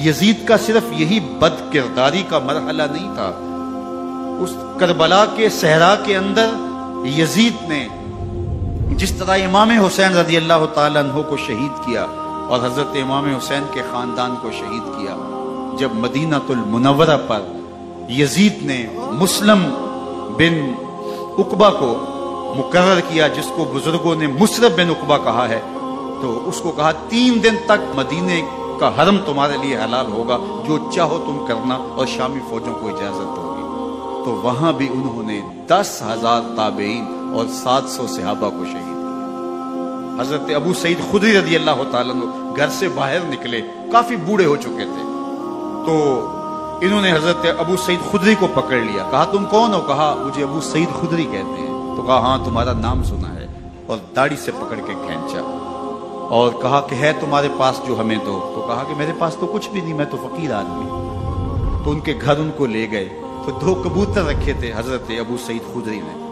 Yazid का सिर्फ़ यही बद किरदारी का मरहला नहीं था। उस करबला के सहरा के अंदर यजीद ने जिस तरह इमाम हुसैन रज़ी अल्लाह तु को शहीद किया और हज़रत इमाम हुसैन के खानदान को शहीद किया, जब मदीनातुल मुनवरा पर यजीद ने मुस्लिम बिन उकबा को मुकर किया, जिसको बुज़ुर्गों ने मुसरफ बिन उकबा कहा है तो उसको कहा, तीन दिन तक मदीने का हरम तुम्हारे लिए हलाल होगा, जो चाहो तुम करना, और शामी फौजों को इजाज़त होगी तो वहाँ भी उन्होंने दस हज़ार ताबेन और सात सौ सिहाबा को शहीद हज़रत अबू सईद खुदी रदी अल्लाह घर से बाहर निकले, काफ़ी बूढ़े हो चुके थे। तो इन्होंने हज़रत अबू सईद खुदरी को पकड़ लिया। कहा, तुम कौन हो? कहा, मुझे अबू सईद खुदरी कहते हैं। तो कहा हाँ तुम्हारा नाम सुना है। और दाढ़ी से पकड़ के खेचा। और कहा कि है तुम्हारे पास जो हमें दो। तो कहा कि मेरे पास तो कुछ भी नहीं, मैं तो फकीर आदमी। तो उनके घर उनको ले गए। तो दो कबूतर रखे थे हज़रत अबू सईद खुदरी ने।